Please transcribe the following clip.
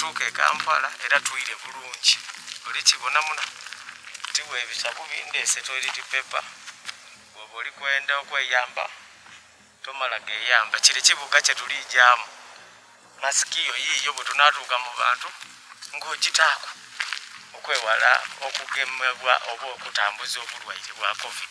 tutuuka e kampala era tuyire bulungi. Oli kibona muna tiwe bindeese toilet pepa bwoba oli kwenda okweyamba tomala geyamba kiri kibuga kyetulijamu masikiyo yiiyo bwe tunatuuka mu bantu ng'ogitaaku okwewala okugemebwa oba okutambuza obulwaire bwa covid.